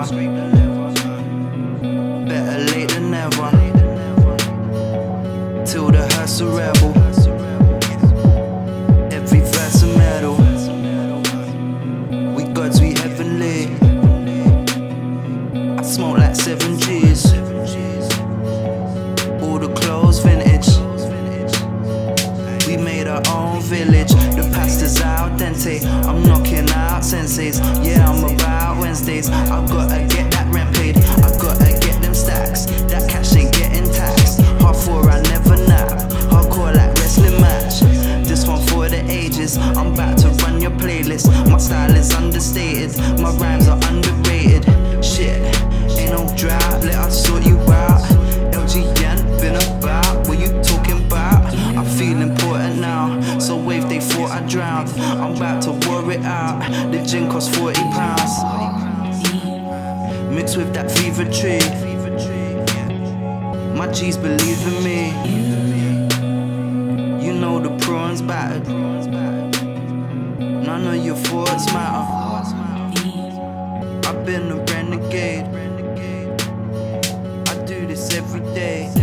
Better late than never. Till the hustle rebel. Every verse a medal. We gods, we heavenly. I smoke like seven G's. All the clothes vintage. We made our own village. The pasta's al dente. I'm knocking out senses. Yeah, I'm about Wednesdays. I've gotta get that cost 40 pounds. Mixed with that fever tree. My G's believe in me. You know the prawns battered. None of your thoughts matter. I've been a renegade. I do this every day.